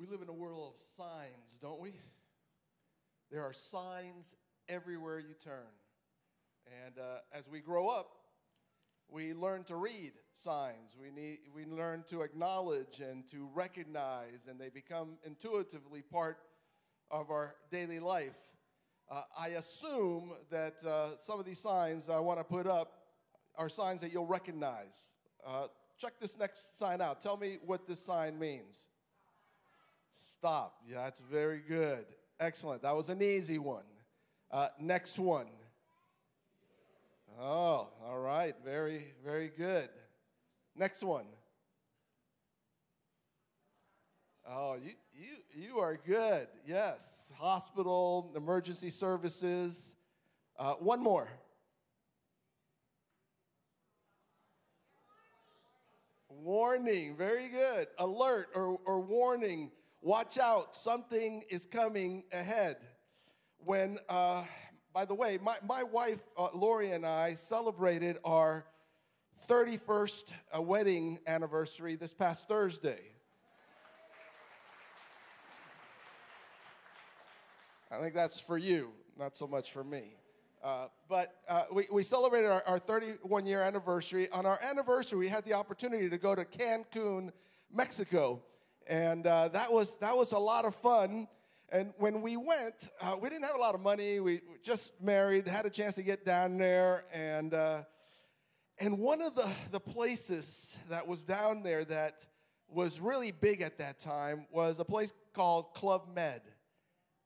We live in a world of signs, don't we? There are signs everywhere you turn. And uh, as we grow up, we learn to read signs. We, need, we learn to acknowledge and to recognize, and they become intuitively part of our daily life. Uh, I assume that uh, some of these signs I want to put up are signs that you'll recognize. Uh, check this next sign out. Tell me what this sign means. Stop. Yeah, that's very good. Excellent. That was an easy one. Uh, next one. Oh, all right. Very, very good. Next one. Oh, you, you, you are good. Yes. Hospital, emergency services. Uh, one more. Warning. Very good. Alert or, or warning. Watch out. Something is coming ahead. When, uh, by the way, my, my wife, uh, Lori, and I celebrated our 31st uh, wedding anniversary this past Thursday. I think that's for you, not so much for me. Uh, but uh, we, we celebrated our, our 31 year anniversary. On our anniversary, we had the opportunity to go to Cancun, Mexico. And uh, that, was, that was a lot of fun. And when we went, uh, we didn't have a lot of money. We just married, had a chance to get down there. And, uh, and one of the, the places that was down there that was really big at that time was a place called Club Med.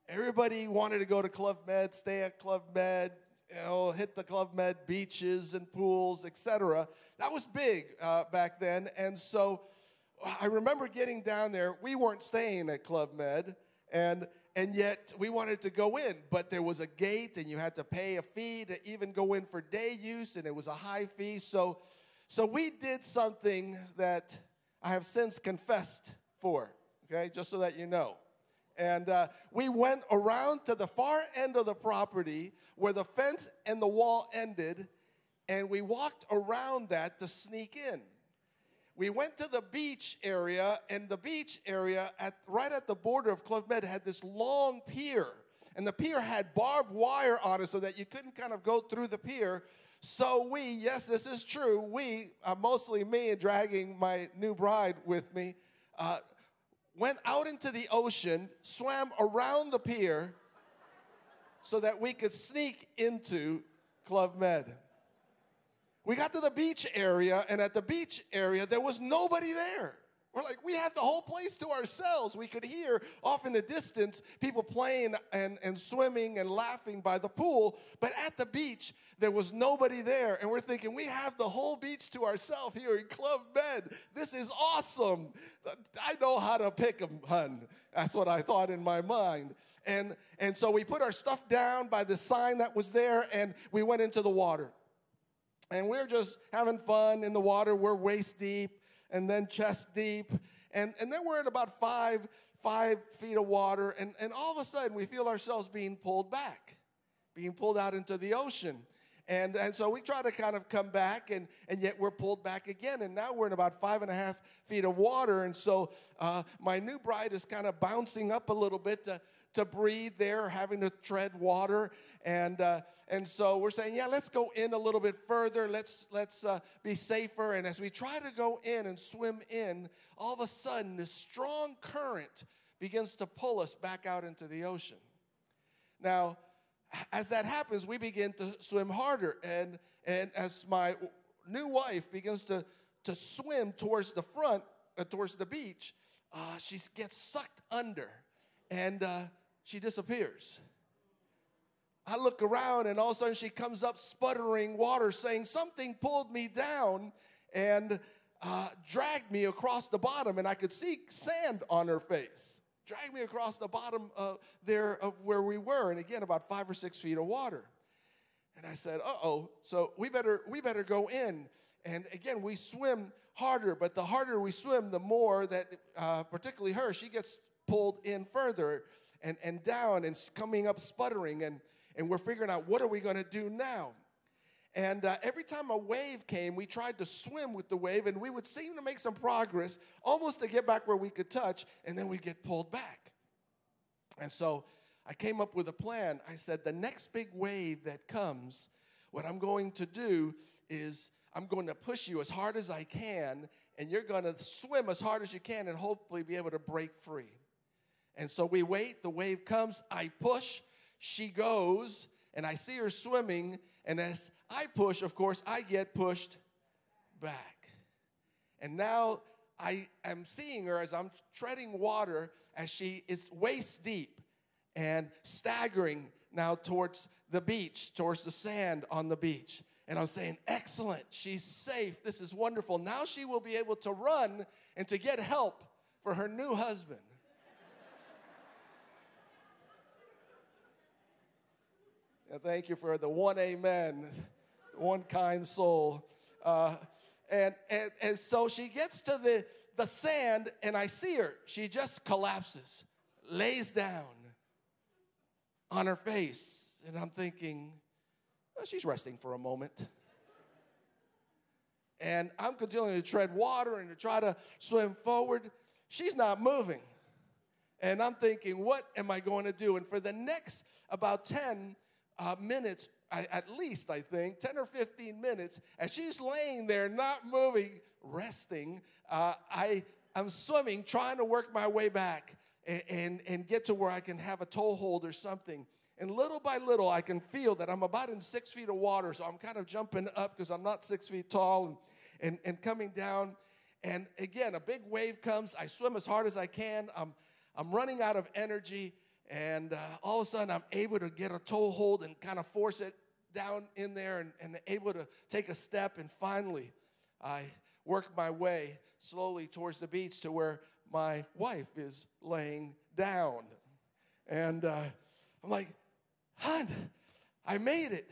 Everybody wanted to go to Club Med, stay at Club Med, you know, hit the Club Med beaches and pools, etc. That was big uh, back then. And so I remember getting down there. We weren't staying at Club Med, and and yet we wanted to go in, but there was a gate, and you had to pay a fee to even go in for day use, and it was a high fee. So, so we did something that I have since confessed for. Okay, just so that you know. And uh, we went around to the far end of the property where the fence and the wall ended, and we walked around that to sneak in. We went to the beach area, and the beach area, at, right at the border of Club Med, had this long pier. And the pier had barbed wire on it so that you couldn't kind of go through the pier. So we, yes, this is true, we, uh, mostly me and dragging my new bride with me, uh, went out into the ocean, swam around the pier so that we could sneak into Club Med. We got to the beach area, and at the beach area, there was nobody there. We're like, we have the whole place to ourselves. We could hear off in the distance people playing and, and swimming and laughing by the pool, but at the beach, there was nobody there. And we're thinking, we have the whole beach to ourselves here in Club Med. This is awesome. I know how to pick them, hun. That's what I thought in my mind. And, and so we put our stuff down by the sign that was there and we went into the water. And we're just having fun in the water. We're waist deep and then chest deep. And, and then we're at about five, five feet of water. And, and all of a sudden, we feel ourselves being pulled back, being pulled out into the ocean. And, and so we try to kind of come back, and, and yet we're pulled back again. And now we're in about five and a half feet of water. And so uh, my new bride is kind of bouncing up a little bit to, to breathe there, having to tread water. And, uh, and so we're saying, yeah, let's go in a little bit further. Let's, let's uh, be safer. And as we try to go in and swim in, all of a sudden, this strong current begins to pull us back out into the ocean. Now, as that happens, we begin to swim harder. And, and as my new wife begins to, to swim towards the front, uh, towards the beach, uh, she gets sucked under and uh, she disappears. I look around and all of a sudden she comes up sputtering water saying, Something pulled me down and uh, dragged me across the bottom, and I could see sand on her face drag me across the bottom of there of where we were, and again about five or six feet of water. And I said, "Uh-oh, so we better we better go in." And again, we swim harder, but the harder we swim, the more that, uh, particularly her, she gets pulled in further and, and down and coming up sputtering, and, and we're figuring out what are we going to do now. And uh, every time a wave came, we tried to swim with the wave, and we would seem to make some progress, almost to get back where we could touch, and then we'd get pulled back. And so I came up with a plan. I said, the next big wave that comes, what I'm going to do is I'm going to push you as hard as I can, and you're going to swim as hard as you can and hopefully be able to break free. And so we wait, the wave comes, I push, she goes, and I see her swimming, and as I push, of course, I get pushed back. And now I am seeing her as I'm treading water as she is waist deep and staggering now towards the beach, towards the sand on the beach. And I'm saying, excellent, she's safe. This is wonderful. Now she will be able to run and to get help for her new husband. And thank you for the one amen one kind soul. Uh, and, and, and so she gets to the, the sand, and I see her. She just collapses, lays down on her face. And I'm thinking, well, she's resting for a moment. And I'm continuing to tread water and to try to swim forward. She's not moving. And I'm thinking, what am I going to do? And for the next about 10 uh, minutes, at least, I think, 10 or 15 minutes, as she's laying there, not moving, resting, uh, I, I'm swimming, trying to work my way back and, and, and get to where I can have a toehold or something. And little by little, I can feel that I'm about in six feet of water. So I'm kind of jumping up because I'm not six feet tall and, and, and coming down. And again, a big wave comes. I swim as hard as I can. I'm, I'm running out of energy. And uh, all of a sudden, I'm able to get a toehold and kind of force it down in there and, and able to take a step. And finally, I work my way slowly towards the beach to where my wife is laying down. And uh, I'm like, hon, I made it.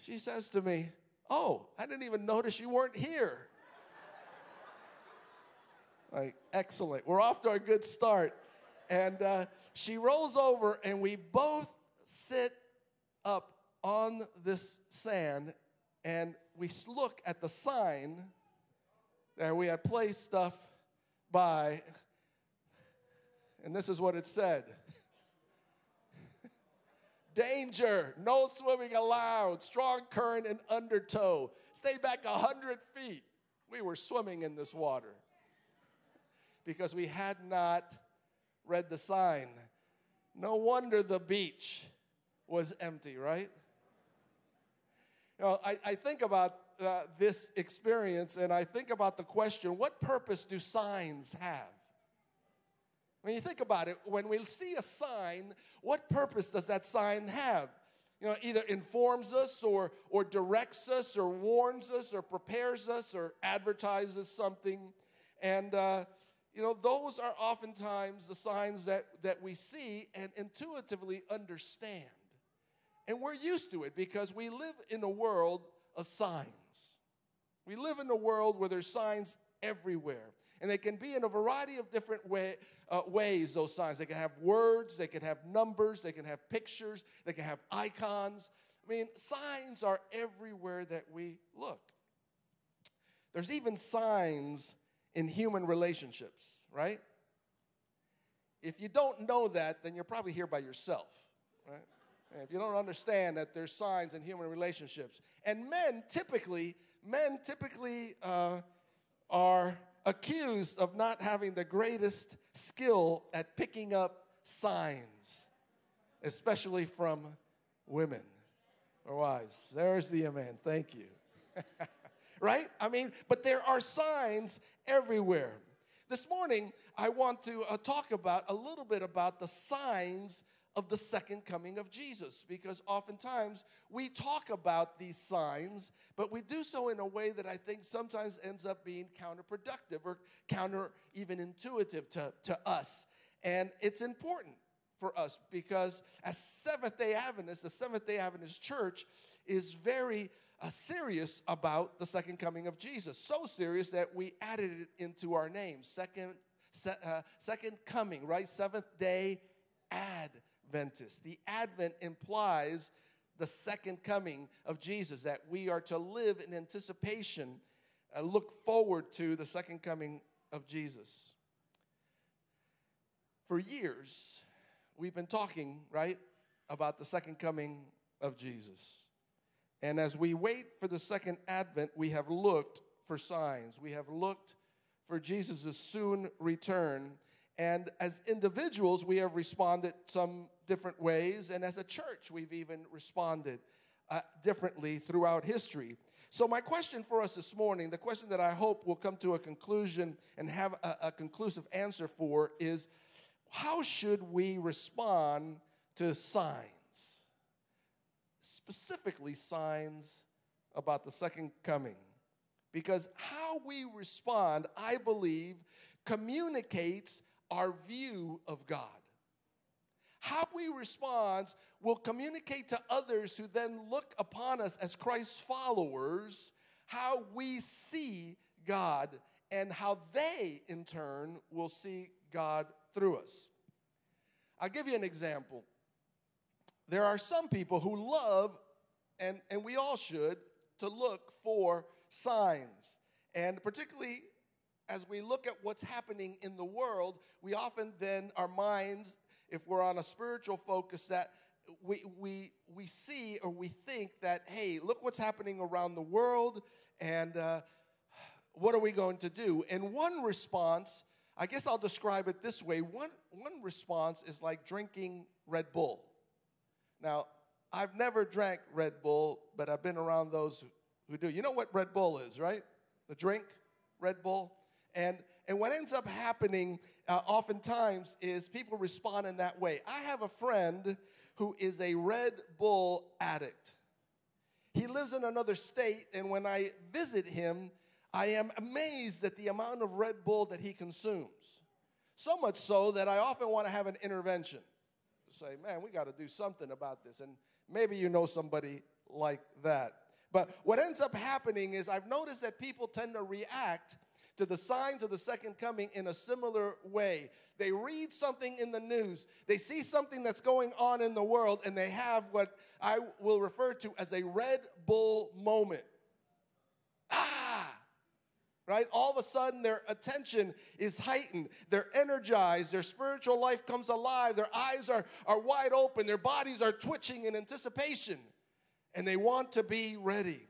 She says to me, Oh, I didn't even notice you weren't here. like, excellent. We're off to a good start. And uh, she rolls over, and we both sit up on this sand and we look at the sign that we had placed stuff by, and this is what it said Danger, no swimming allowed, strong current and undertow. Stay back 100 feet. We were swimming in this water because we had not read the sign. No wonder the beach was empty, right? You know, I, I think about uh, this experience and I think about the question what purpose do signs have? When you think about it, when we see a sign, what purpose does that sign have? You know, either informs us or, or directs us or warns us or prepares us or advertises something. And, uh, you know, those are oftentimes the signs that, that we see and intuitively understand. And we're used to it because we live in a world of signs. We live in a world where there's signs everywhere. And they can be in a variety of different way, uh, ways, those signs. They can have words, they can have numbers, they can have pictures, they can have icons. I mean, signs are everywhere that we look. There's even signs in human relationships, right? If you don't know that, then you're probably here by yourself, right? If you don't understand that there's signs in human relationships, and men typically, men typically uh, are accused of not having the greatest skill at picking up signs, especially from women or wives. There's the amen. Thank you. right? I mean, but there are signs everywhere. This morning, I want to uh, talk about a little bit about the signs of the second coming of Jesus because oftentimes we talk about these signs, but we do so in a way that I think sometimes ends up being counterproductive or counter even intuitive to, to us. And it's important for us because as Seventh day Adventists, the Seventh day Adventist church is very serious about the second coming of Jesus. So serious that we added it into our name. Second, se- uh, second coming, right? Seventh day Adventist. The Advent implies the second coming of Jesus, that we are to live in anticipation and look forward to the second coming of Jesus. For years, we've been talking, right, about the second coming of Jesus. And as we wait for the second advent, we have looked for signs. We have looked for Jesus' soon return. And as individuals, we have responded some different ways. And as a church, we've even responded uh, differently throughout history. So, my question for us this morning, the question that I hope will come to a conclusion and have a, a conclusive answer for, is how should we respond to signs? Specifically, signs about the second coming. Because how we respond, I believe, communicates our view of God. How we respond will communicate to others who then look upon us as Christ's followers how we see God and how they, in turn, will see God through us. I'll give you an example. There are some people who love, and, and we all should, to look for signs. And particularly as we look at what's happening in the world, we often then, our minds, if we're on a spiritual focus, that we, we, we see or we think that, hey, look what's happening around the world, and uh, what are we going to do? And one response, I guess I'll describe it this way one, one response is like drinking Red Bull. Now, I've never drank Red Bull, but I've been around those who do. You know what Red Bull is, right? The drink, Red Bull. And, and what ends up happening uh, oftentimes is people respond in that way. I have a friend who is a Red Bull addict. He lives in another state, and when I visit him, I am amazed at the amount of Red Bull that he consumes. So much so that I often want to have an intervention. Say, man, we got to do something about this. And maybe you know somebody like that. But what ends up happening is I've noticed that people tend to react to the signs of the second coming in a similar way. They read something in the news, they see something that's going on in the world, and they have what I will refer to as a Red Bull moment. Right? All of a sudden, their attention is heightened. They're energized. Their spiritual life comes alive. Their eyes are, are wide open. Their bodies are twitching in anticipation and they want to be ready.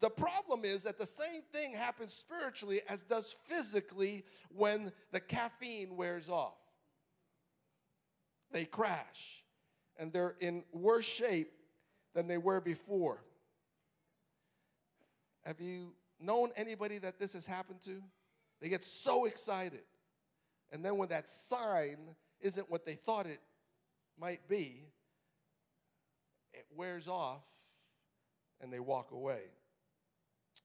The problem is that the same thing happens spiritually as does physically when the caffeine wears off. They crash and they're in worse shape than they were before. Have you known anybody that this has happened to? They get so excited. And then when that sign isn't what they thought it might be, it wears off and they walk away.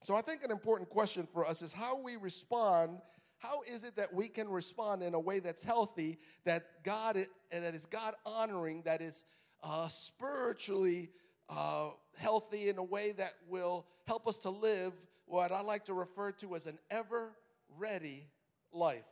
So I think an important question for us is how we respond. How is it that we can respond in a way that's healthy, that God that is God honoring, that is uh, spiritually uh, healthy in a way that will help us to live what I like to refer to as an ever ready life.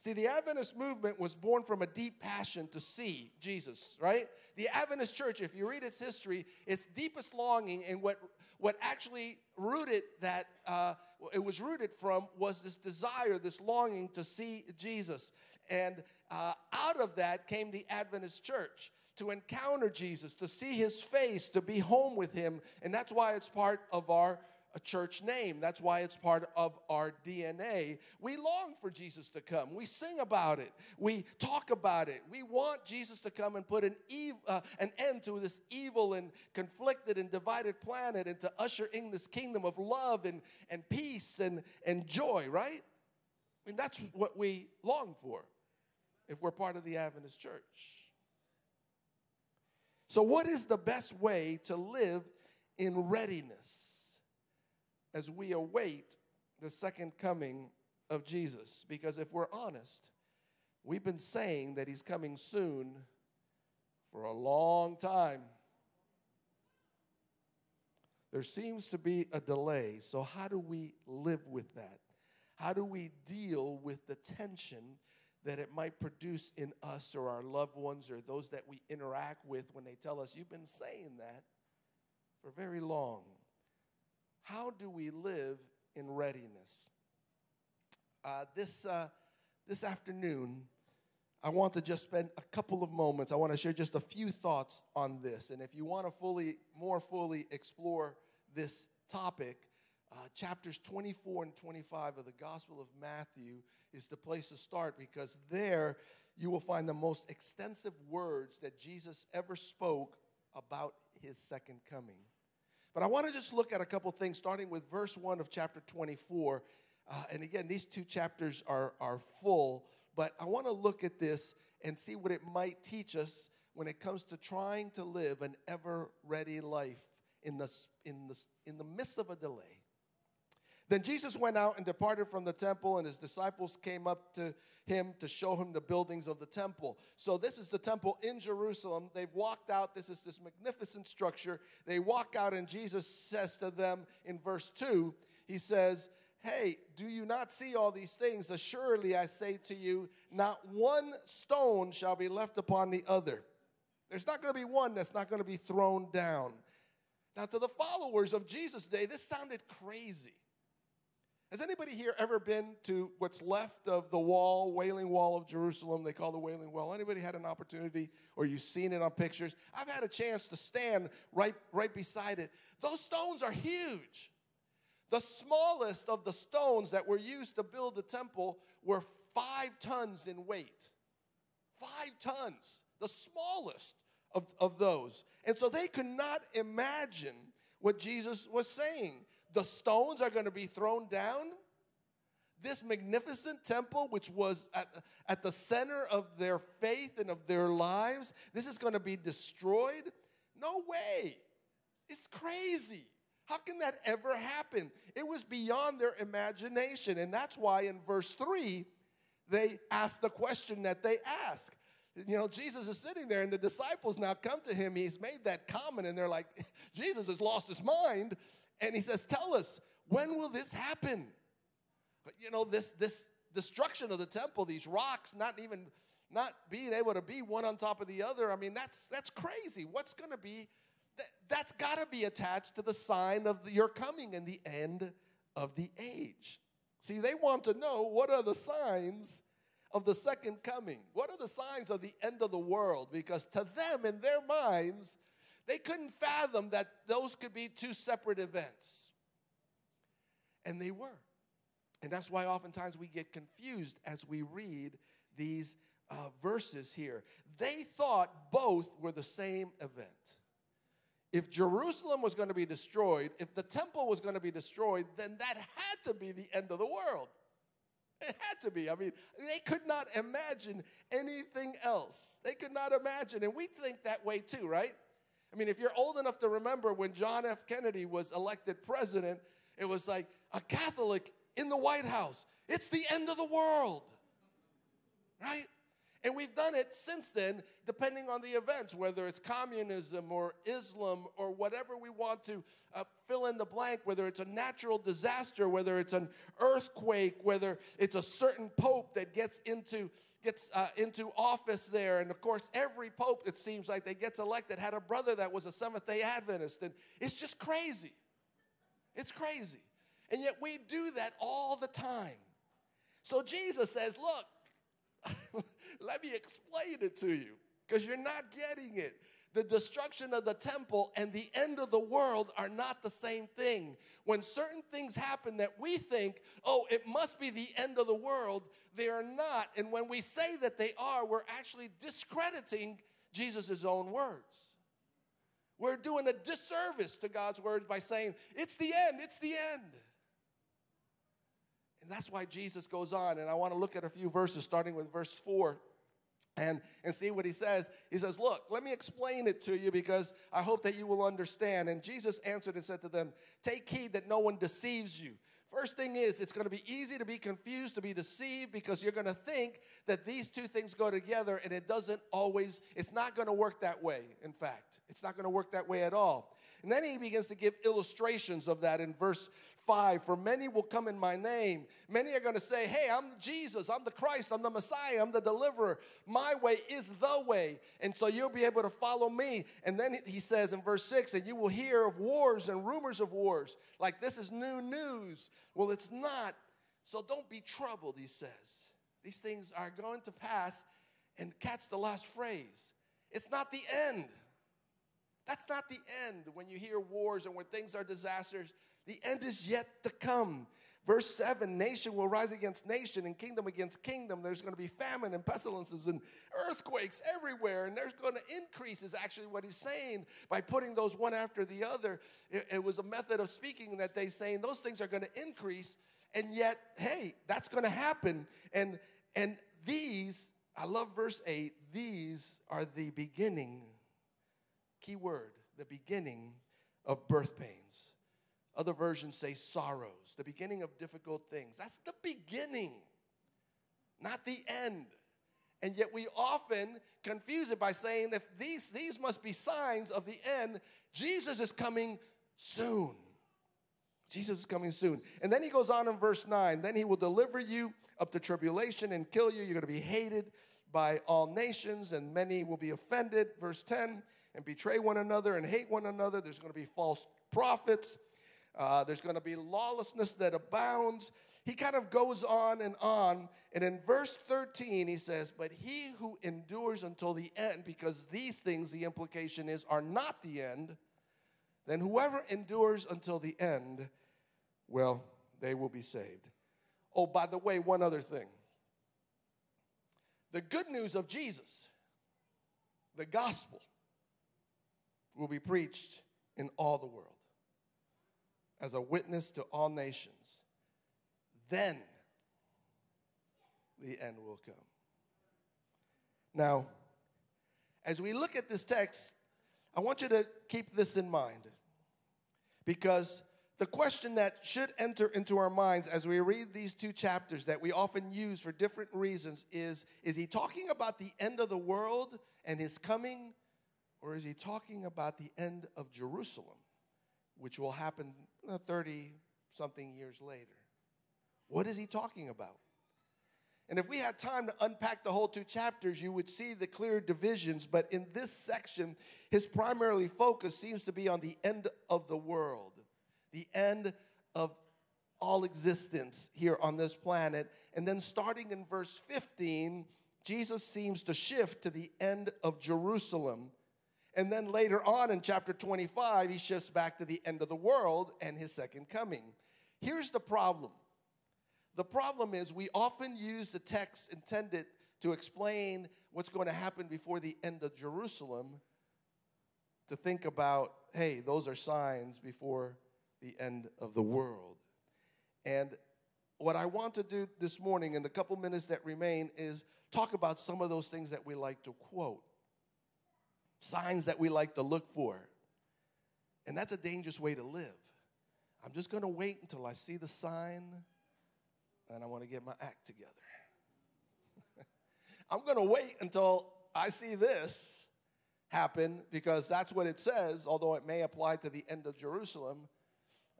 See, the Adventist movement was born from a deep passion to see Jesus, right? The Adventist church, if you read its history, its deepest longing and what, what actually rooted that, uh, it was rooted from was this desire, this longing to see Jesus. And uh, out of that came the Adventist church to encounter Jesus, to see his face, to be home with him. And that's why it's part of our a church name. That's why it's part of our DNA. We long for Jesus to come. We sing about it. We talk about it. We want Jesus to come and put an, ev- uh, an end to this evil and conflicted and divided planet and to usher in this kingdom of love and, and peace and, and joy, right? I mean, that's what we long for if we're part of the Adventist church. So, what is the best way to live in readiness? As we await the second coming of Jesus. Because if we're honest, we've been saying that he's coming soon for a long time. There seems to be a delay. So, how do we live with that? How do we deal with the tension that it might produce in us or our loved ones or those that we interact with when they tell us, You've been saying that, for very long. How do we live in readiness? Uh, this, uh, this afternoon, I want to just spend a couple of moments. I want to share just a few thoughts on this. And if you want to fully, more fully explore this topic, uh, chapters 24 and 25 of the Gospel of Matthew is the place to start because there you will find the most extensive words that Jesus ever spoke about his second coming. But I want to just look at a couple things, starting with verse 1 of chapter 24. Uh, and again, these two chapters are, are full but I want to look at this and see what it might teach us when it comes to trying to live an ever ready life in the, in, the, in the midst of a delay. Then Jesus went out and departed from the temple, and his disciples came up to him to show him the buildings of the temple. So, this is the temple in Jerusalem. They've walked out. This is this magnificent structure. They walk out, and Jesus says to them in verse 2, He says, Hey, do you not see all these things? Assuredly, I say to you, not one stone shall be left upon the other. There's not going to be one that's not going to be thrown down. Now, to the followers of Jesus' day, this sounded crazy. Has anybody here ever been to what's left of the wall, Wailing Wall of Jerusalem? They call the Wailing Wall. Anybody had an opportunity or you've seen it on pictures? I've had a chance to stand right, right beside it. Those stones are huge. The smallest of the stones that were used to build the temple were five tons in weight. Five tons, the smallest of, of those. And so they could not imagine what Jesus was saying. The stones are going to be thrown down. This magnificent temple, which was at, at the center of their faith and of their lives, this is going to be destroyed? No way. It's crazy. How can that ever happen? It was beyond their imagination. And that's why in verse 3, they ask the question that they ask. You know, Jesus is sitting there, and the disciples now come to him. He's made that comment, and they're like, Jesus has lost his mind. And he says, Tell us, when will this happen? You know, this, this destruction of the temple, these rocks not even not being able to be one on top of the other. I mean, that's that's crazy. What's going to be that's got to be attached to the sign of the, your coming and the end of the age. See, they want to know what are the signs of the second coming? What are the signs of the end of the world? Because to them, in their minds, they couldn't fathom that those could be two separate events. And they were. And that's why oftentimes we get confused as we read these uh, verses here. They thought both were the same event if Jerusalem was going to be destroyed, if the temple was going to be destroyed, then that had to be the end of the world. It had to be. I mean, they could not imagine anything else. They could not imagine. And we think that way too, right? I mean, if you're old enough to remember when John F. Kennedy was elected president, it was like a Catholic in the White House. It's the end of the world, right? And we've done it since then, depending on the events, whether it's communism or Islam or whatever we want to uh, fill in the blank, whether it's a natural disaster, whether it's an earthquake, whether it's a certain pope that gets into gets uh, into office there. And of course, every pope, it seems like that gets elected, had a brother that was a Seventh day Adventist. And it's just crazy. It's crazy. And yet we do that all the time. So Jesus says, Look, Let me explain it to you because you're not getting it. The destruction of the temple and the end of the world are not the same thing. When certain things happen that we think, oh, it must be the end of the world, they are not. And when we say that they are, we're actually discrediting Jesus' own words. We're doing a disservice to God's words by saying, it's the end, it's the end. And that's why Jesus goes on. And I want to look at a few verses, starting with verse 4 and, and see what he says. He says, Look, let me explain it to you because I hope that you will understand. And Jesus answered and said to them, Take heed that no one deceives you. First thing is, it's going to be easy to be confused, to be deceived, because you're going to think that these two things go together, and it doesn't always, it's not going to work that way, in fact. It's not going to work that way at all. And then he begins to give illustrations of that in verse 5 For many will come in my name. Many are going to say, Hey, I'm Jesus, I'm the Christ, I'm the Messiah, I'm the deliverer. My way is the way. And so you'll be able to follow me. And then he says in verse 6 And you will hear of wars and rumors of wars. Like this is new news. Well, it's not. So don't be troubled, he says. These things are going to pass. And catch the last phrase it's not the end. That's not the end when you hear wars and when things are disasters. The end is yet to come. Verse 7 Nation will rise against nation and kingdom against kingdom. There's going to be famine and pestilences and earthquakes everywhere. And there's going to increase, is actually what he's saying by putting those one after the other. It, it was a method of speaking that they saying those things are going to increase. And yet, hey, that's going to happen. And, and these, I love verse 8, these are the beginning Key word, the beginning of birth pains. Other versions say sorrows, the beginning of difficult things. That's the beginning, not the end. And yet we often confuse it by saying that these, these must be signs of the end. Jesus is coming soon. Jesus is coming soon. And then he goes on in verse 9 then he will deliver you up to tribulation and kill you. You're going to be hated by all nations, and many will be offended. Verse 10 and betray one another and hate one another. There's going to be false prophets. Uh, there's going to be lawlessness that abounds. He kind of goes on and on. And in verse 13, he says, But he who endures until the end, because these things, the implication is, are not the end, then whoever endures until the end, well, they will be saved. Oh, by the way, one other thing. The good news of Jesus, the gospel, will be preached in all the world as a witness to all nations. Then the end will come. Now, as we look at this text, I want you to keep this in mind because the question that should enter into our minds as we read these two chapters that we often use for different reasons is is he talking about the end of the world and his coming or is he talking about the end of Jerusalem, which will happen 30 something years later? What is he talking about? And if we had time to unpack the whole two chapters, you would see the clear divisions. But in this section, his primarily focus seems to be on the end of the world, the end of all existence here on this planet. And then starting in verse 15, Jesus seems to shift to the end of Jerusalem and then later on in chapter 25, he shifts back to the end of the world and his second coming. Here's the problem the problem is we often use the text intended to explain what's going to happen before the end of Jerusalem to think about, hey, those are signs before the end of the world. And what I want to do this morning in the couple minutes that remain is talk about some of those things that we like to quote signs that we like to look for. And that's a dangerous way to live. I'm just going to wait until I see the sign and I want to get my act together. I'm going to wait until I see this happen because that's what it says, although it may apply to the end of Jerusalem,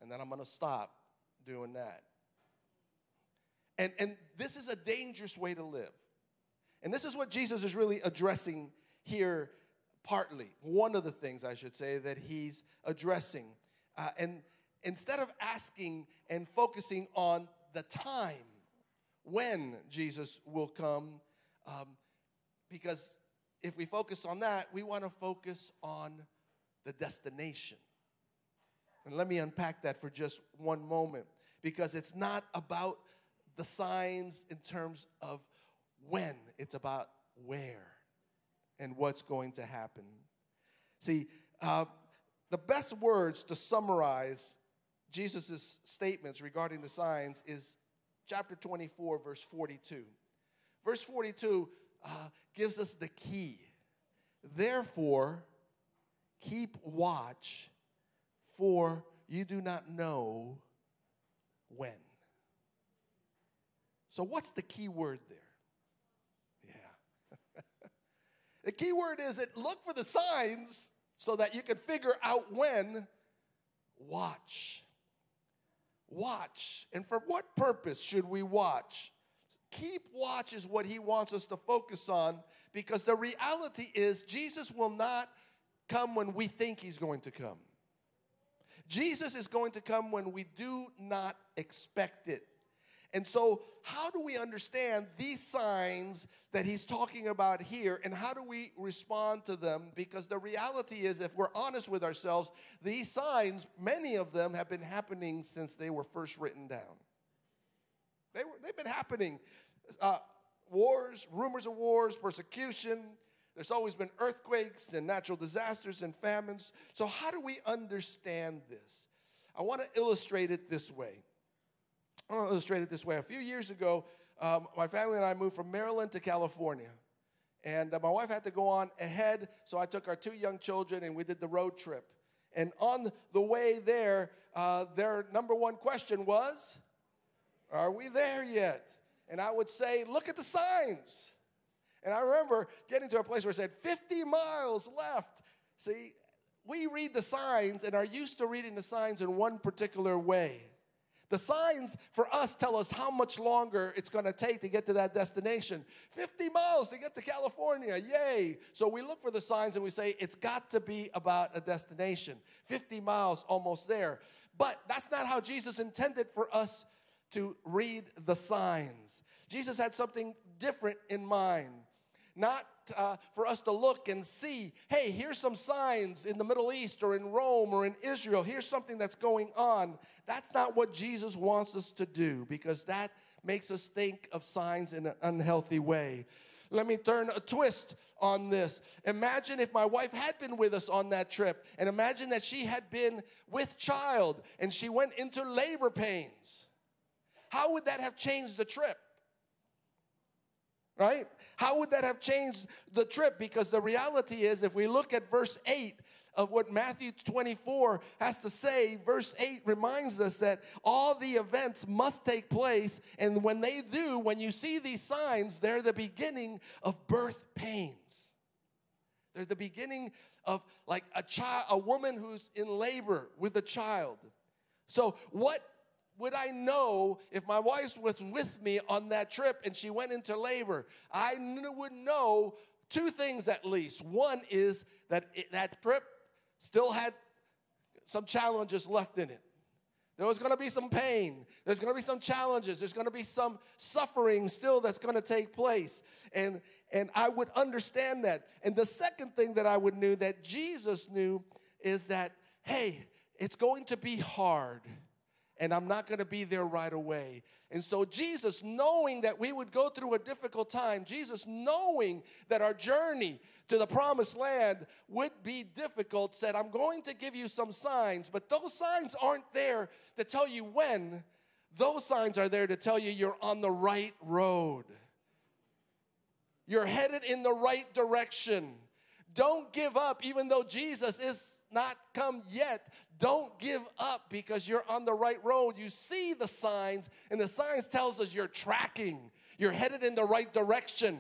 and then I'm going to stop doing that. And, and this is a dangerous way to live. And this is what Jesus is really addressing here partly, one of the things I should say that he's addressing. Uh, and instead of asking and focusing on the time when Jesus will come, um, because if we focus on that, we want to focus on the destination. And let me unpack that for just one moment, because it's not about the signs in terms of when, it's about where and what's going to happen. See, uh, the best words to summarize Jesus' statements regarding the signs is chapter 24, verse 42. Verse 42 uh, gives us the key. Therefore, keep watch, for you do not know when. So, what's the key word there? The key word is it look for the signs so that you can figure out when. Watch. watch. And for what purpose should we watch? Keep watch is what he wants us to focus on because the reality is Jesus will not come when we think he's going to come. Jesus is going to come when we do not expect it. And so, how do we understand these signs that he's talking about here, and how do we respond to them? Because the reality is, if we're honest with ourselves, these signs, many of them have been happening since they were first written down. They were, they've been happening. Uh, wars, rumors of wars, persecution. There's always been earthquakes and natural disasters and famines. So, how do we understand this? I want to illustrate it this way. I want to illustrate it this way. A few years ago, um, my family and I moved from Maryland to California. And uh, my wife had to go on ahead, so I took our two young children and we did the road trip. And on the way there, uh, their number one question was, Are we there yet? And I would say, Look at the signs. And I remember getting to a place where it said 50 miles left. See, we read the signs and are used to reading the signs in one particular way. The signs for us tell us how much longer it's going to take to get to that destination. 50 miles to get to California, yay. So we look for the signs and we say, it's got to be about a destination. 50 miles, almost there. But that's not how Jesus intended for us to read the signs. Jesus had something different in mind. Not uh, for us to look and see, hey, here's some signs in the Middle East or in Rome or in Israel. Here's something that's going on. That's not what Jesus wants us to do because that makes us think of signs in an unhealthy way. Let me turn a twist on this. Imagine if my wife had been with us on that trip, and imagine that she had been with child and she went into labor pains. How would that have changed the trip? Right? How would that have changed the trip? Because the reality is, if we look at verse 8 of what Matthew 24 has to say, verse 8 reminds us that all the events must take place. And when they do, when you see these signs, they're the beginning of birth pains. They're the beginning of like a child, a woman who's in labor with a child. So, what would I know if my wife was with me on that trip and she went into labor? I would know two things at least. One is that it, that trip still had some challenges left in it. There was going to be some pain. There's going to be some challenges. There's going to be some suffering still that's going to take place. And and I would understand that. And the second thing that I would knew that Jesus knew is that hey, it's going to be hard and I'm not going to be there right away. And so, Jesus, knowing that we would go through a difficult time, Jesus, knowing that our journey to the promised land would be difficult, said, I'm going to give you some signs, but those signs aren't there to tell you when. Those signs are there to tell you you're on the right road. You're headed in the right direction. Don't give up, even though Jesus is not come yet. Don't give up because you're on the right road. You see the signs, and the signs tells us you're tracking. You're headed in the right direction.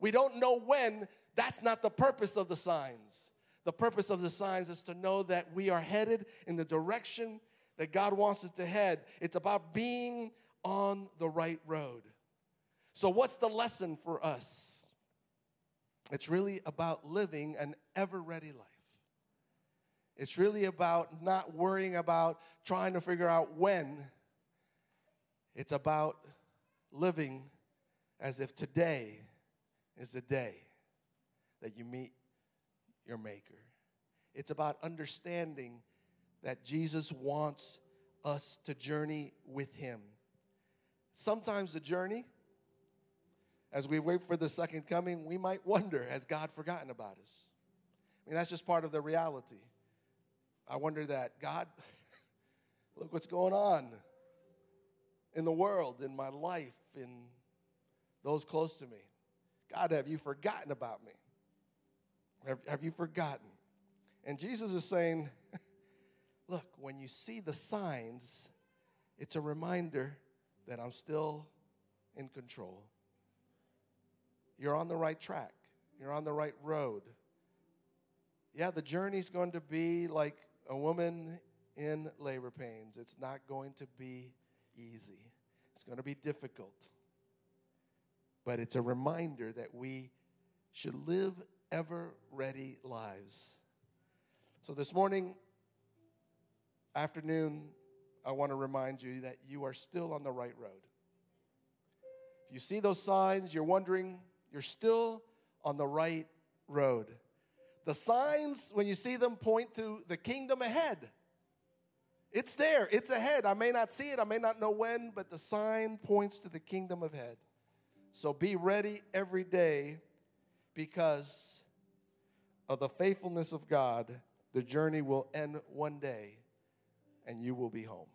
We don't know when. That's not the purpose of the signs. The purpose of the signs is to know that we are headed in the direction that God wants us to head. It's about being on the right road. So, what's the lesson for us? It's really about living an ever ready life. It's really about not worrying about trying to figure out when. It's about living as if today is the day that you meet your Maker. It's about understanding that Jesus wants us to journey with Him. Sometimes the journey, as we wait for the second coming, we might wonder has God forgotten about us? I mean, that's just part of the reality. I wonder that, God, look what's going on in the world, in my life, in those close to me. God, have you forgotten about me? Have, have you forgotten? And Jesus is saying, look, when you see the signs, it's a reminder that I'm still in control. You're on the right track, you're on the right road. Yeah, the journey's going to be like a woman in labor pains. It's not going to be easy, it's going to be difficult. But it's a reminder that we should live ever ready lives. So this morning, afternoon, I want to remind you that you are still on the right road. If you see those signs, you're wondering, you're still on the right road. The signs, when you see them, point to the kingdom ahead. It's there, it's ahead. I may not see it, I may not know when, but the sign points to the kingdom ahead. So be ready every day because of the faithfulness of God. The journey will end one day and you will be home.